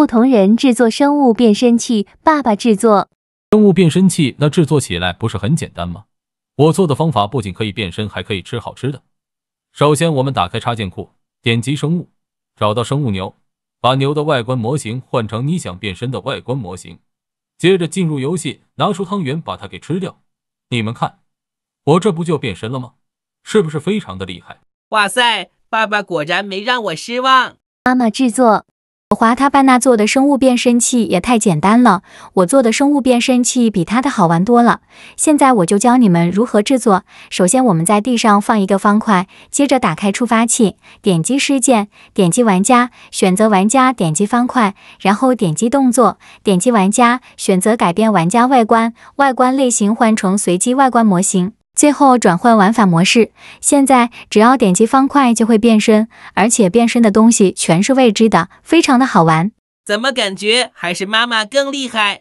不同人制作生物变身器，爸爸制作生物变身器，那制作起来不是很简单吗？我做的方法不仅可以变身，还可以吃好吃的。首先，我们打开插件库，点击生物，找到生物牛，把牛的外观模型换成你想变身的外观模型。接着进入游戏，拿出汤圆把它给吃掉。你们看，我这不就变身了吗？是不是非常的厉害？哇塞，爸爸果然没让我失望。妈妈制作。我华他班纳做的生物变身器也太简单了，我做的生物变身器比他的好玩多了。现在我就教你们如何制作。首先，我们在地上放一个方块，接着打开触发器，点击事件，点击玩家，选择玩家，点击方块，然后点击动作，点击玩家，选择改变玩家外观，外观类型换成随机外观模型。最后转换玩法模式，现在只要点击方块就会变身，而且变身的东西全是未知的，非常的好玩。怎么感觉还是妈妈更厉害？